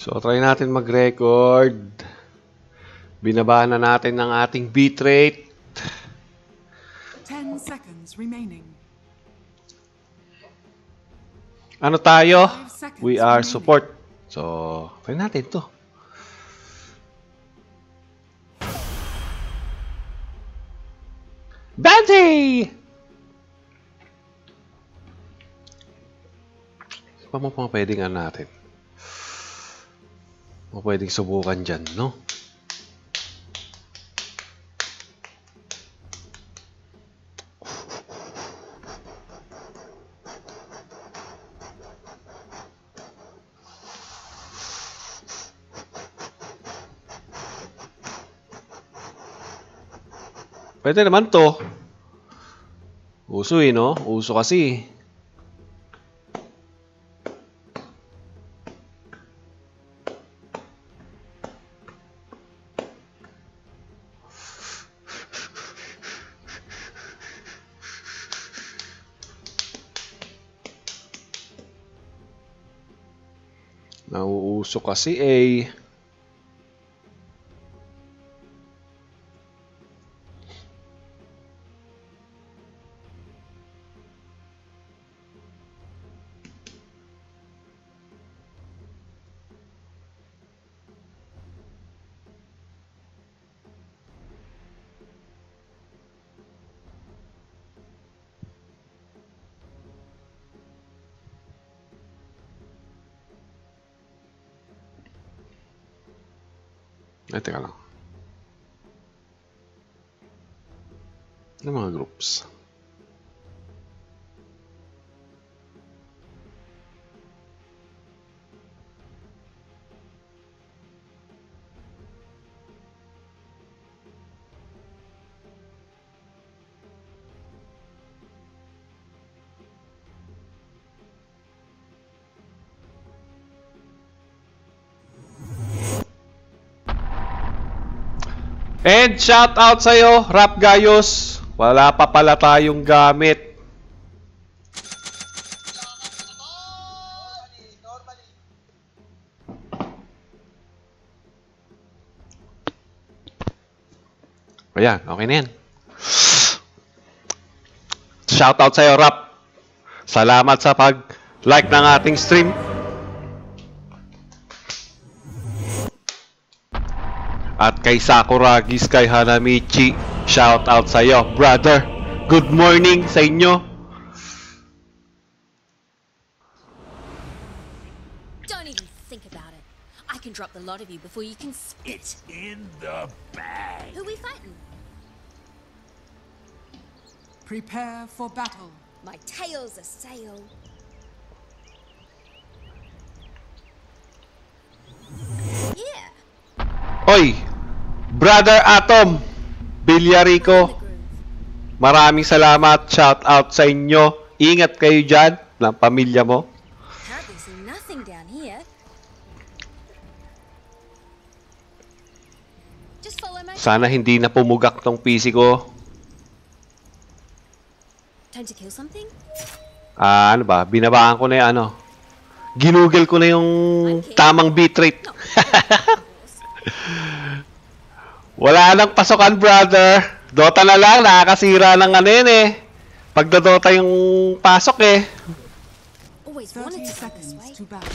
So, try natin mag-record. Binabaan na natin ng ating bitrate. 10 seconds remaining. Ano tayo? We are support. So, try natin to. Bante! Pa mo pang pwedeng ano natin? Mo pwedeng subukan dyan, no? Pwede naman to. Uso eh, no? Uso kasi. Nauuso kasi eh. Até lá. Não há grupos. And shout out sa'yo, Rap Gayos. Wala pa pala tayong gamit. Ayan, okay na yan. Shout out sa'yo, Rap. Salamat sa pag-like ng ating stream. At kay Sakuragi Sky Hanamichi, shout out sa iyo, brother. Good morning sa inyo. Don't even think about it. I can drop the lot of you before you can spit. It's in the bag. Who we fighting? Prepare for battle. My tail's a sail. Yeah, Oy, brother Atom, Bilyarico, maraming salamat. Shout out sa inyo. Ingat kayo dyan, ng pamilya mo. Sana hindi na pumugak tong PC ko. Ah, ano ba? Binabaan ko na yung ano. Ginugel ko na yung tamang bitrate. Wala nang pasokan, brother. Dota na lang, nakakasira ng ano yun eh. Pagdodota yung pasok eh. Always 30 wanted to go this way. seconds to battle.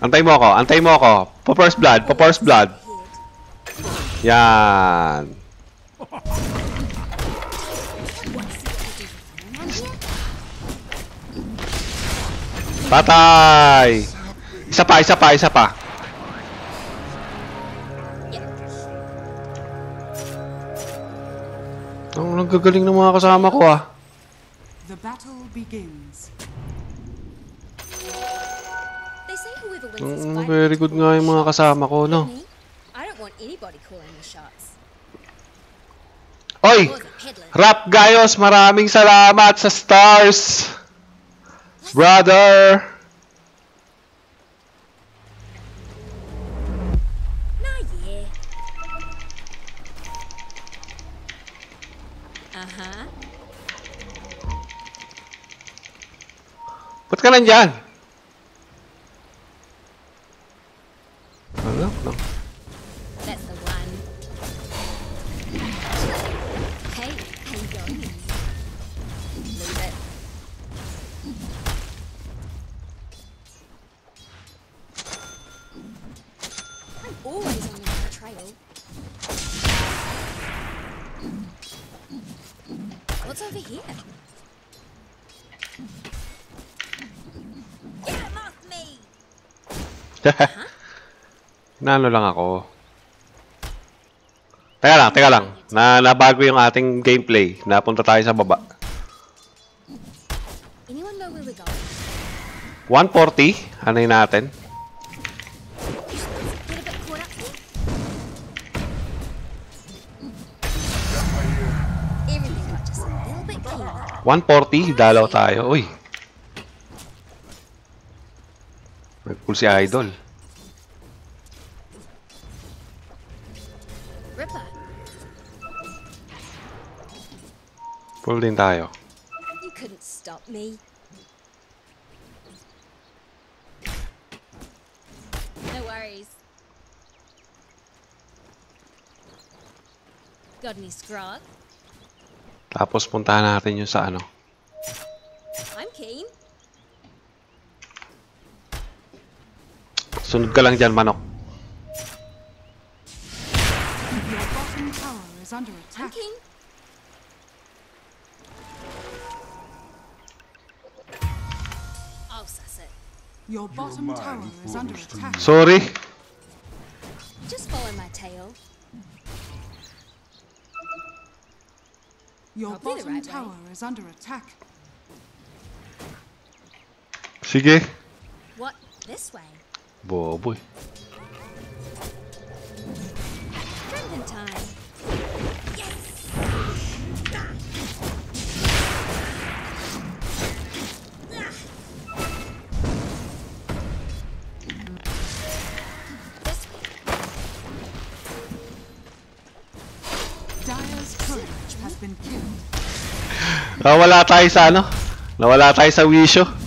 Antay mo ako, antay mo ako. Po first blood, po first blood. Yan. Patay! Isa pa, isa pa, isa pa. Ang nagagaling ng mga kasama ko ah. The battle begins. They say whoever wins this Mm, very good nga yung mga kasama ko, no? Me? I don't want anybody calling the shots. Oy! Rap Gayos, maraming salamat sa stars! Brother! Ba't ka nandyan? Ano? What's over here? Nano lang ako. Teka lang, teka lang. Na nabago yung ating gameplay. Napunta tayo sa baba. Anyone know where we're going? 140. Ano yun natin? Get a bit caught up here? Everything got just a little bit clearer. 140. Dalaw tayo. Uy. Nag-pull si Idol. Pull din tayo. you couldn't stop me. No worries. Got any scrog? Tapos puntahan natin yung sa ano. I'm keen. Sunod ka lang dyan, manok. Your bottom tower is under attack. Sorry. Just follow my tail. Your bottom right tower way. is under attack. Sige. What? This way? Been killed. Nawala tayo sa ano? Nawala tayo sa wisyo.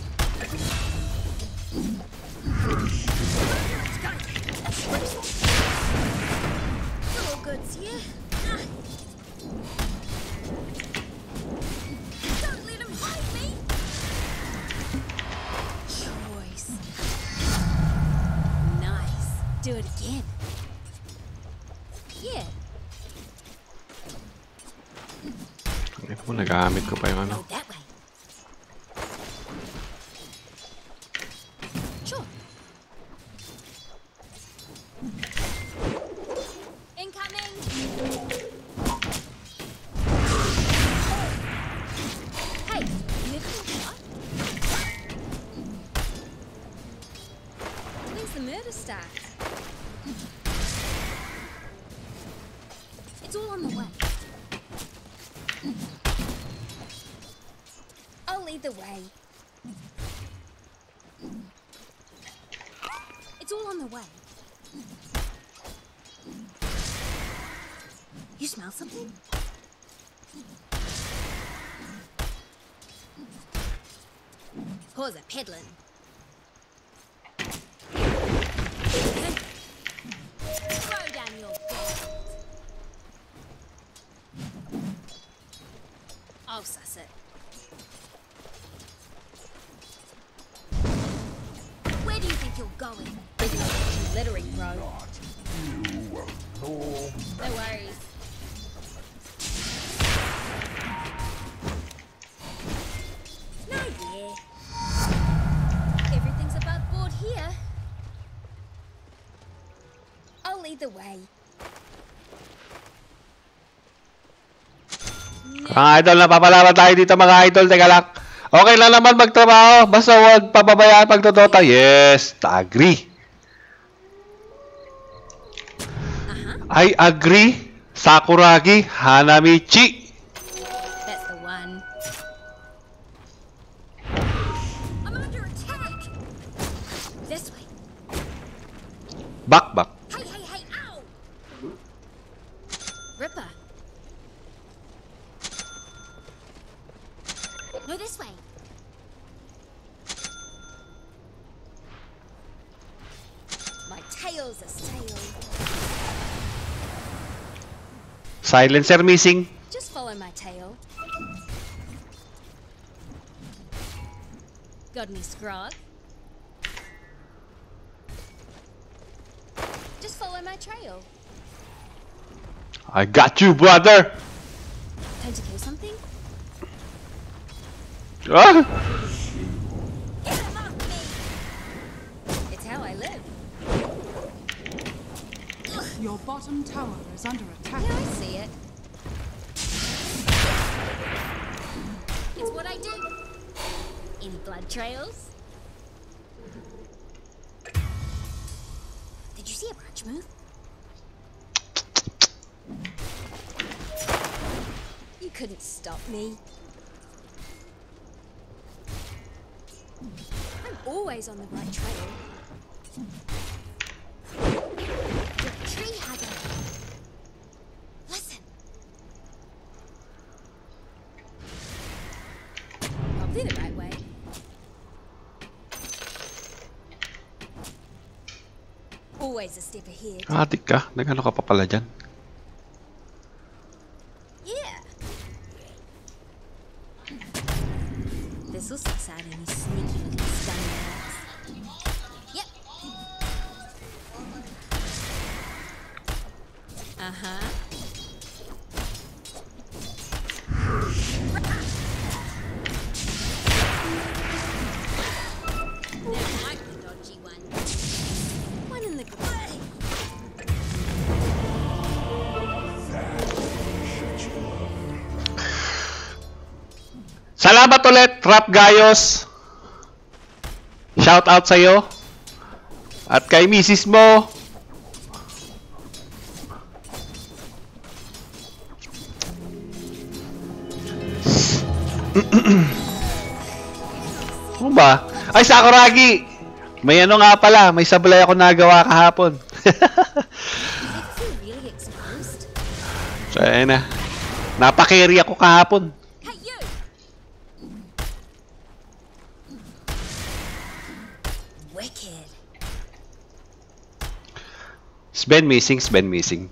Smell something? Are peddling. Mga idol, napapalaman tayo dito mga idol. Teka lang. Okay lang naman magtrabaho. Basta huwag pababayaan pagtotota. Yes, agree. I agree. Sakuragi Hanamichi. That's the one. I'm under attack. This way. Back, back. Silencer missing. Just follow my tail. Got any scrog? Just follow my trail. I got you, brother! Time to kill something? Ah! Get off me! It's how I live. Your bottom tower is under attack. Yeah, I see it. It's what I do. Any blood trails? Did you see a branch move? You couldn't stop me. I'm always on the right trail. Always a step ahead. Adik ka, nagano ka pa pala dyan? Gayos! Shout out sa'yo. At kay misis mo. Ano ba? Ay, Sakuragi! May ano nga pala, may sablay ako nagawa kahapon. So, ayun na. Napakerry ako kahapon. Hey, you! Wicked. Sven missing, Sven missing.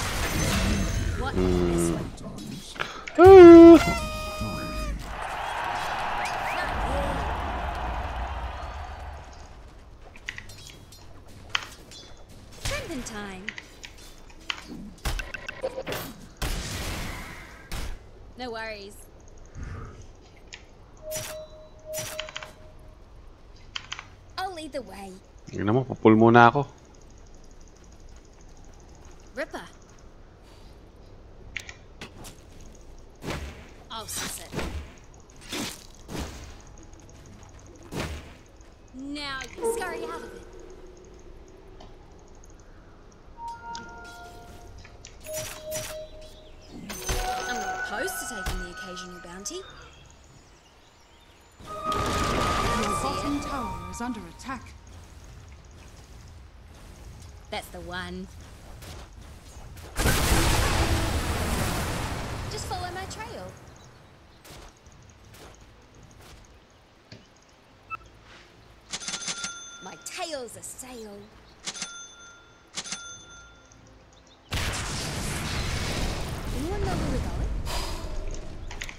muna ako.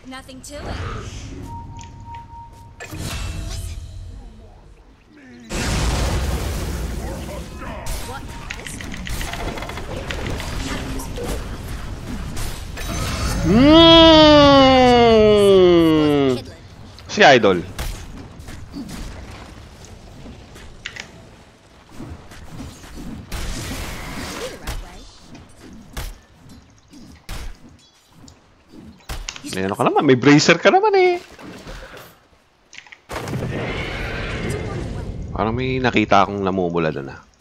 Nothing to it. What? This mm. Sí, idol. May bracer ka naman eh. Parang may nakita akong namumula doon ah.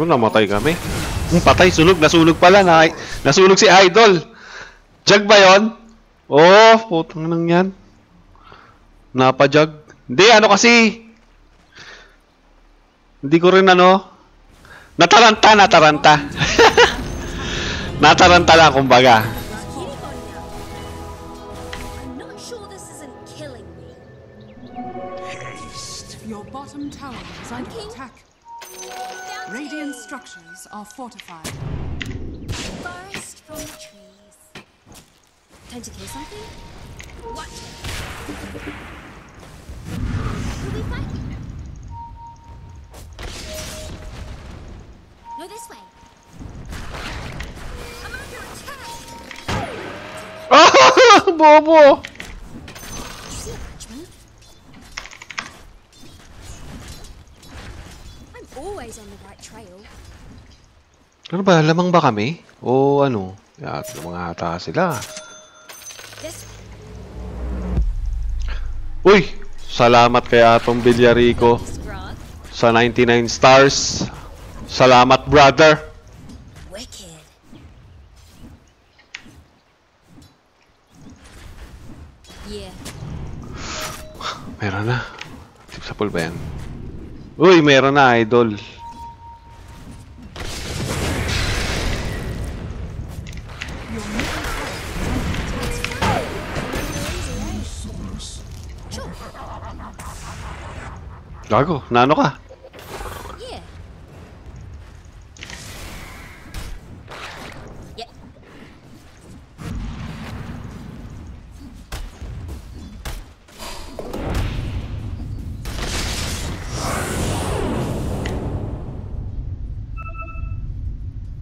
Gago, namatay kami. Hmm, patay, sunog. Nasunog pala. Na, nasunog si Idol. Jag ba yon? Oh, putang nang yan. Napajag. Hindi, ano kasi. Hindi ko rin ano. Nataranta, nataranta. nataranta lang, kumbaga. Structures are fortified. Forest from the trees. Time to kill something? Watch it. Who'll be fighting? No, this way. I'm under attack. Bobo! Ano ba? Lamang ba kami? O ano? At mga ata sila. Uy! Salamat kay Atong Villarico Scrog. sa 99 stars. Salamat, brother. Wicked. Yeah. Meron na. Tip sa pool ba yan? Uy, meron na, idol. Gago, nano ka? Yeah. Yep.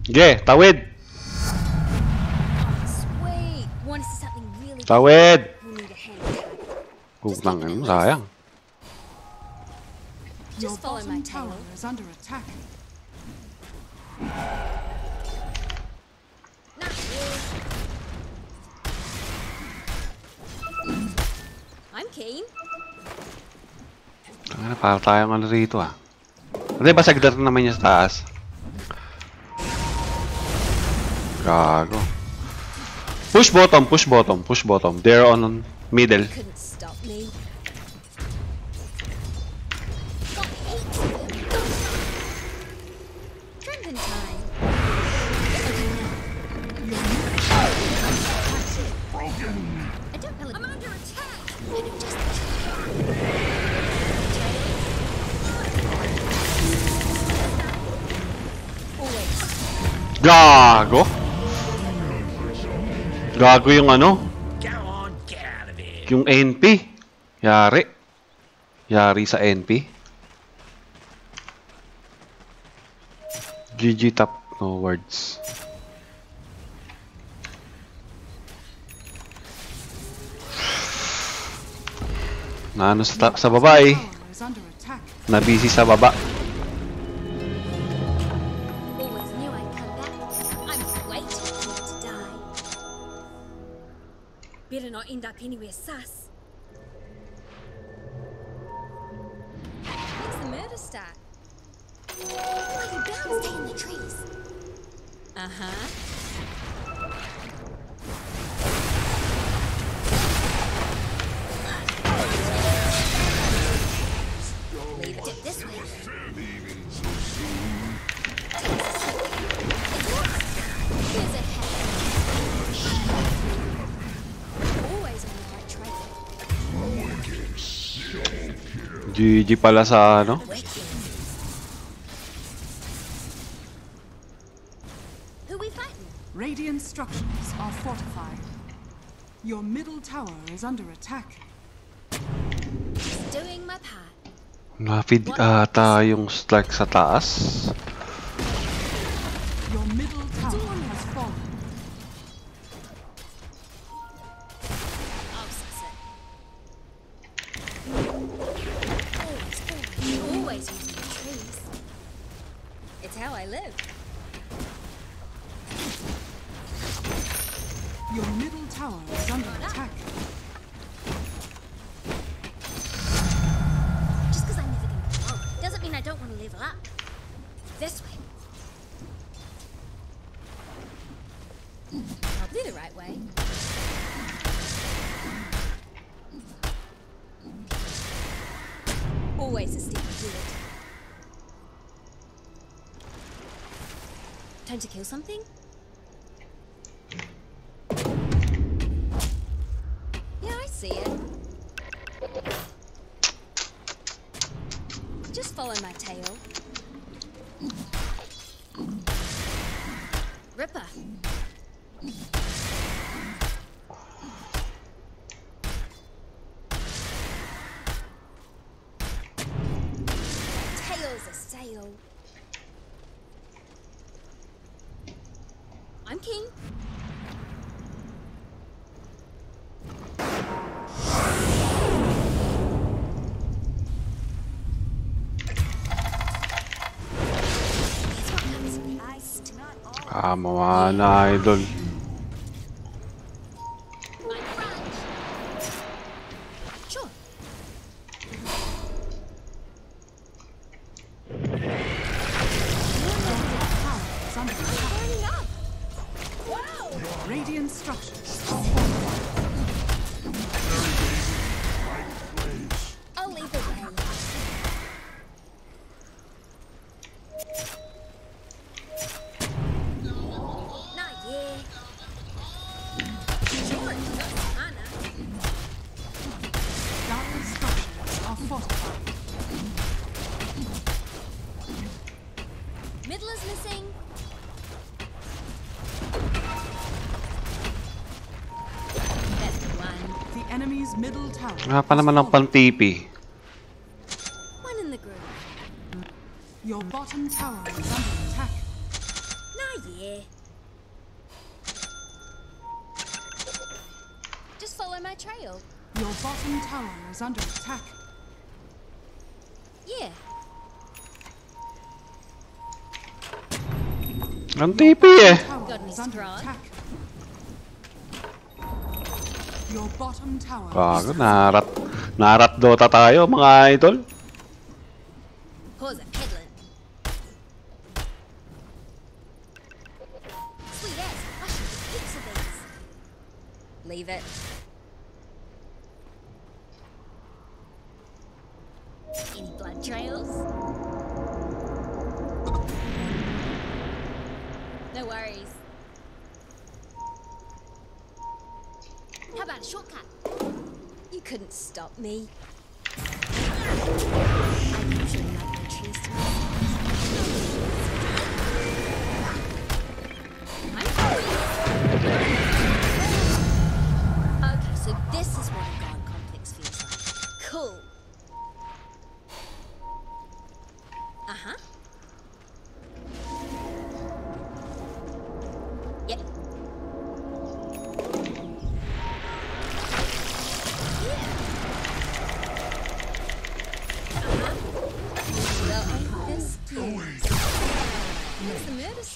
Ge, tawid! Sawit. Kurang emang sayang. Your bottom tower is under tayo ng rito ah. Hindi ba sagdar na namanya stas. sa taas? Gago. Push bottom, push bottom, push bottom. They're on middle. Gago! Gago yung ano? Yung NP. Yari. Yari sa NP. GG top. No words. Naano sa, sa baba eh. Nabisi sa baba. Anywhere sus. When's the murder start? The trees. Uh GG pala sa ano? Radiant structures are fortified. Your middle tower is under attack. Doing my part. Lapid ata yung strike sa taas. fail. I'm king. Come on, idol. Wala pa naman ng. Your bottom tower is under attack. Yeah. Just follow Ang eh. Ah, narat. Narat Dota tayo, mga idol.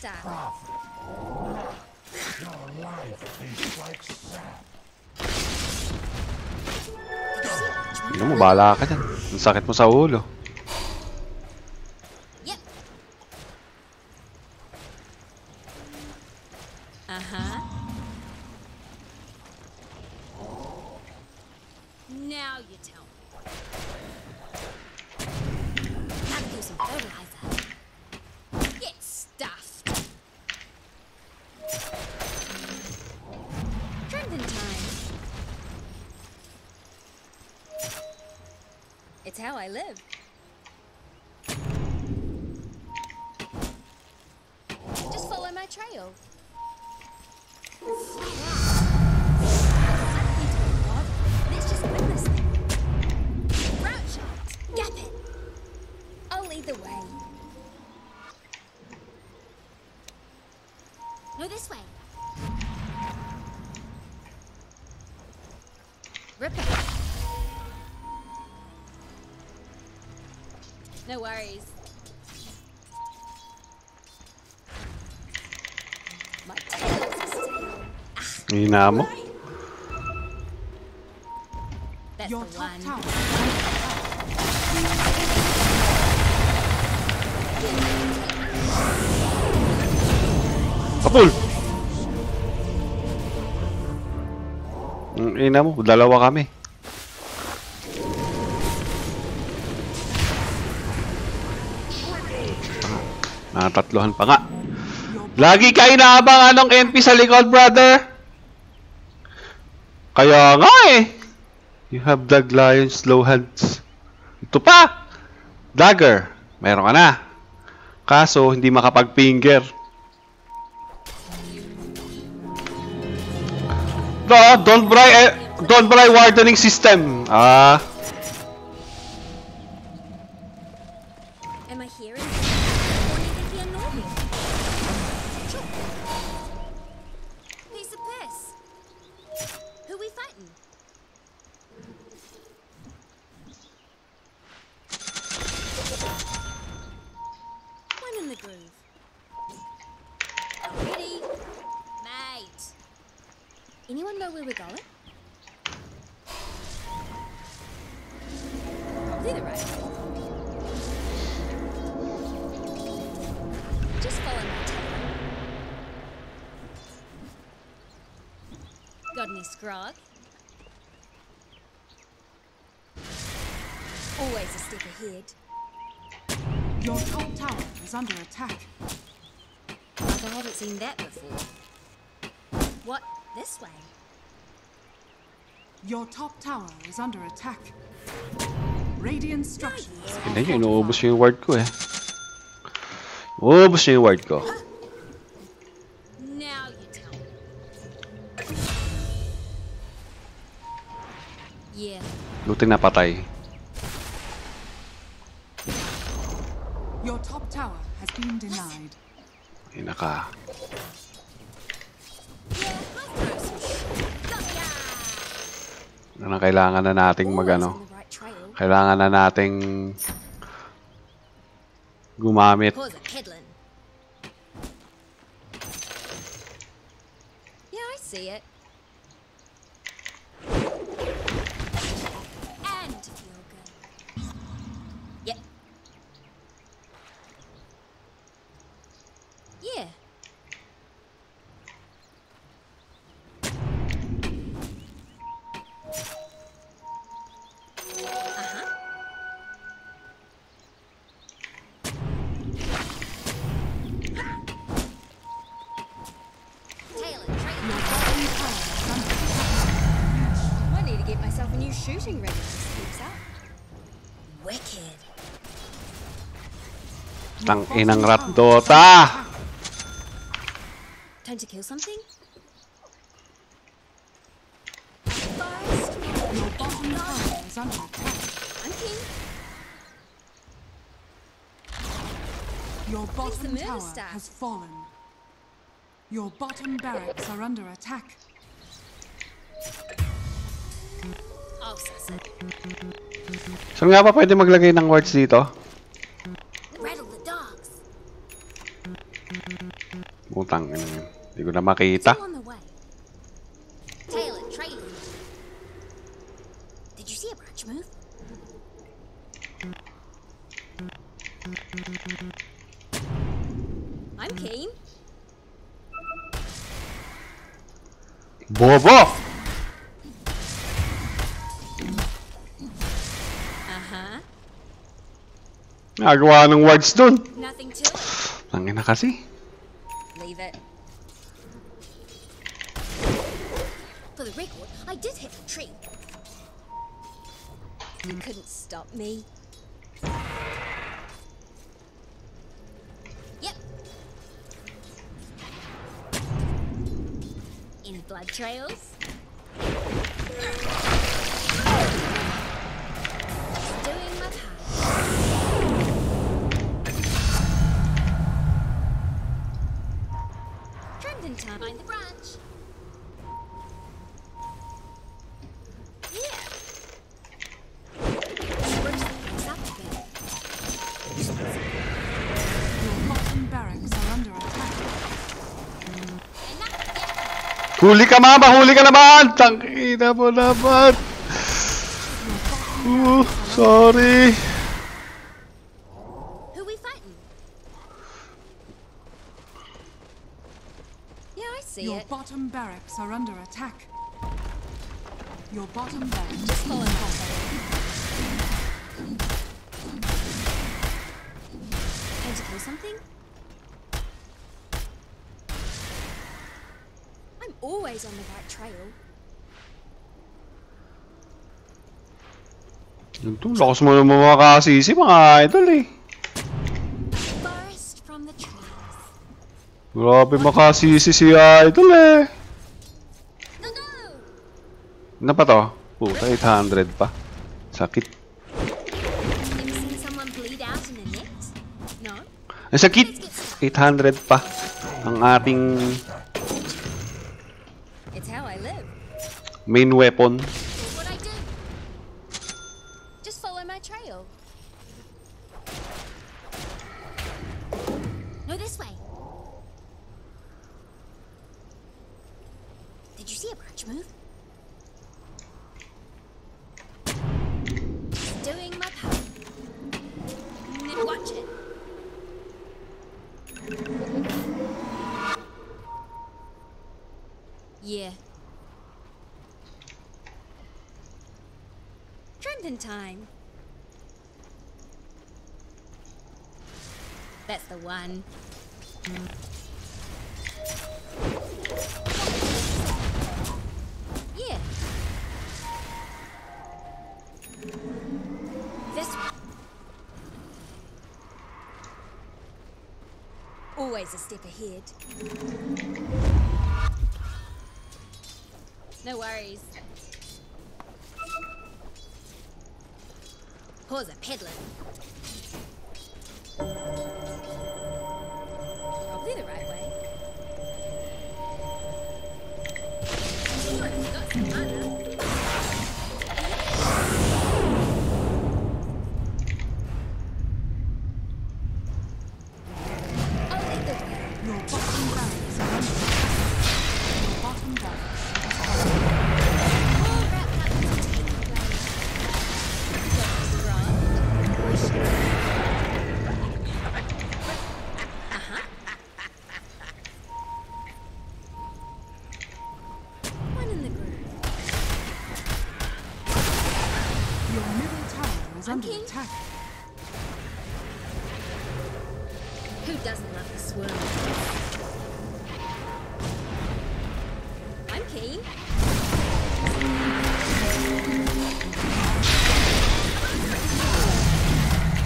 Basta. Profit. Your life is like sap. Ano mo, bahala ka dyan. Ang sakit mo sa ulo. Hina mo. Your top tower. Kapul! Ina mo, dalawa kami. Ah, Natatlohan pa nga. Lagi ka inaabangan ng NP sa likod, brother. Kaya nga eh. You have Dag Lion slow hands. Ito pa. Dagger. Meron ka na. Kaso, hindi makapag-finger. No, don't buy, eh, don't buy wardening system. Ah, Anyone know where we're going? Probably the right. Just follow my tail. Got any scrog? Always a step ahead. Your top tower is under attack. Like I haven't seen that before. What? This way? Your top tower is under attack. Radiant structures are hindi nyo, inuubos fortified. yung ward ko eh. Inuubos nyo yung ward ko. Now you tell me. Yeah, Luti na patay. Kailangan na nating mag Always ano. on the right trail. Kailangan na nating gumamit. Yeah, I see it. Tang inang rat dota. Time to kill something? Your bottom tower is under attack. I'm keen. Your bottom murder tower staff? has fallen. Your bottom barracks are under attack. It. Saan nga pa pwede maglagay ng wards dito? Utang ini. Di guna makita. kita. Bobo. Aha. Nagawa ng wards dun. Tangin na kasi. me. Huli ka mama! Huli ka naman! Tangina mo naman! Oh, sorry! Who we? Yeah, I see Your bottom barracks are under always on the right trail. Yung to, lakas mo naman makakasisi mga idol eh. Grabe makasisi si idol eh. Ano pa to? Puta, 800 pa. Sakit. Ang sakit! 800 pa. Ang ating main weapon. Always a step ahead. No worries. Pause a peddling.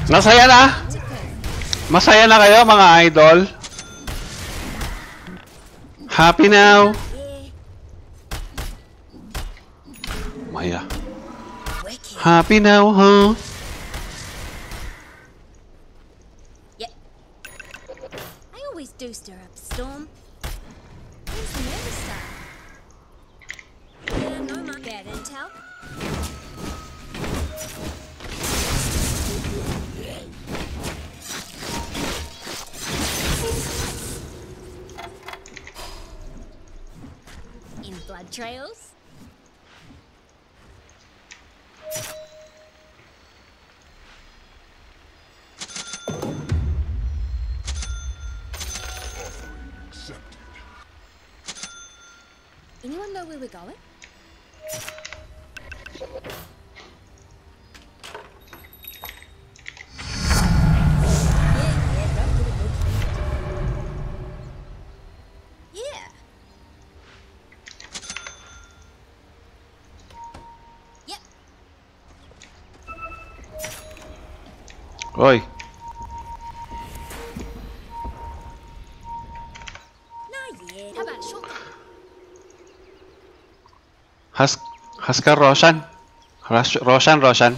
Nasaya na? Masaya na kayo mga idol? Happy now? Maya. Happy now, huh? trails? Anyone know where we're going? Oi. Has Haskar Roshan. Rosh, Roshan Roshan.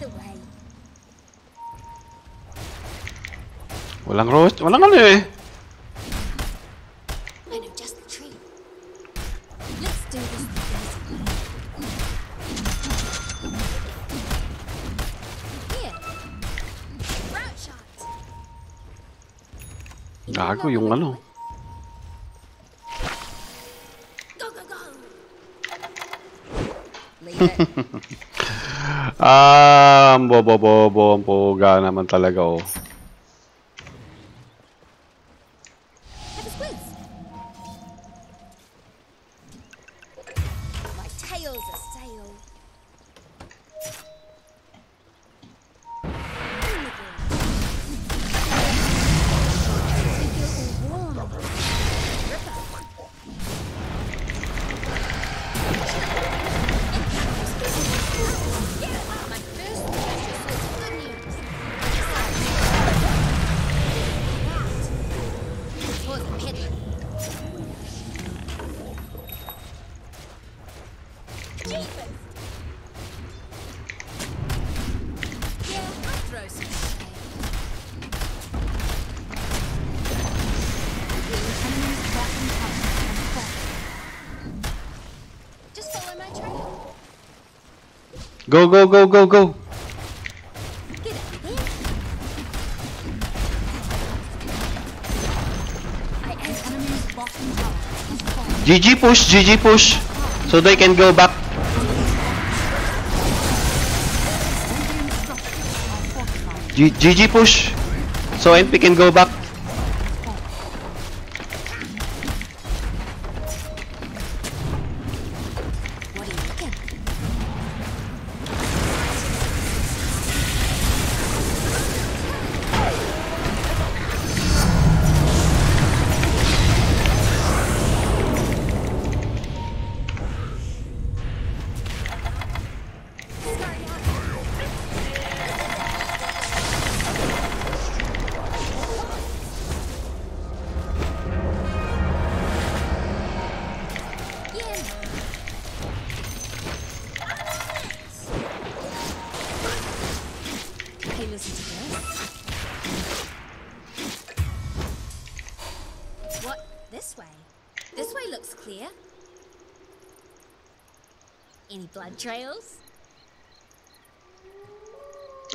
the way. Walang roast. Walang ano eh. Gago yung ano. Ah, bobo bobo ang puga naman talaga oh. Go, go, go, go, go. GG push, GG push. So they can go back. GG push. So MP can go back.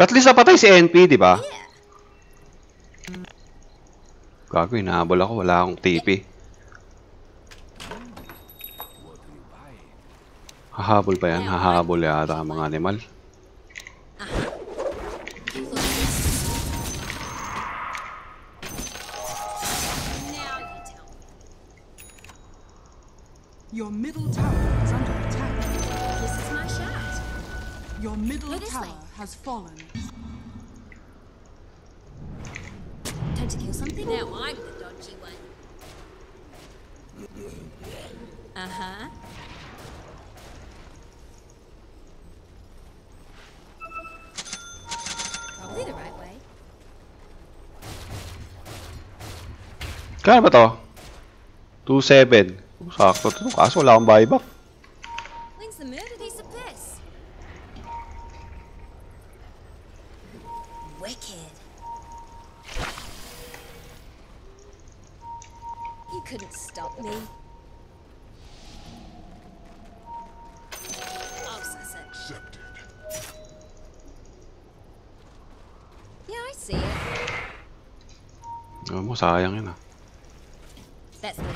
At least napatay si NP, di ba? Gago, inahabol ako. Wala akong TP. Hahabol pa yan. Hahabol yata ang mga animal. Kaya ba to? 2-7. Sakto to. Kaso wala akong buyback. That's the line.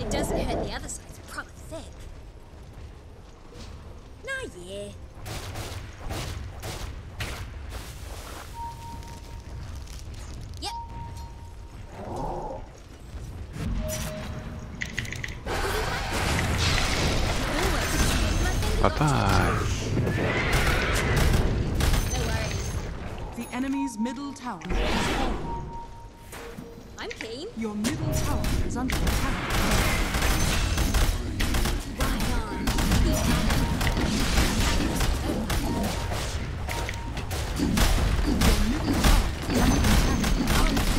It doesn't hurt the other side's proper thick. Nah, yeah. Yep. Patay. No worries. The enemy's middle tower is fallen. Your middle tower is under attack.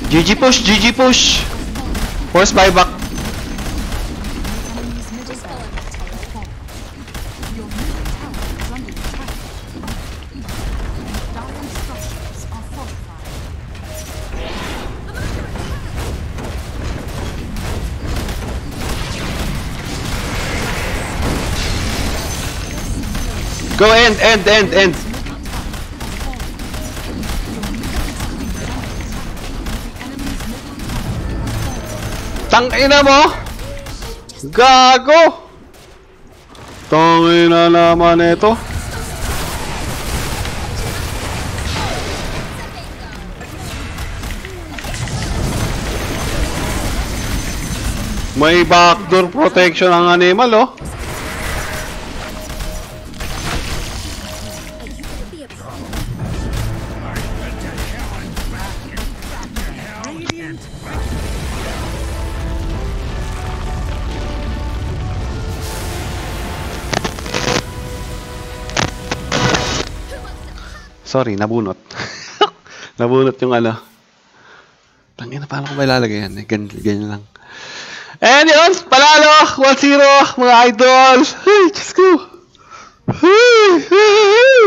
GG push, GG push. Force buyback. Go end, end, end, end. Tangina mo! Gago! Tangina naman ito. May backdoor protection ang animal, oh. Sorry, nabunot. nabunot yung ano. Tangina, paano ko ba ilalagay yan? Eh, Ganyan, ganyan lang. And yun, panalo! 1-0, mga idol! Ay, Diyos ko! Ay, ay, ay.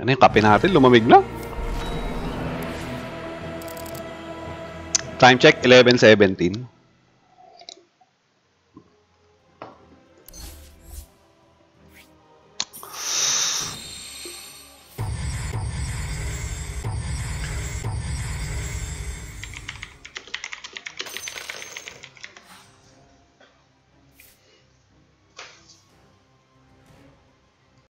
Ano yung kape natin? Lumamig na. Time check, 11.17.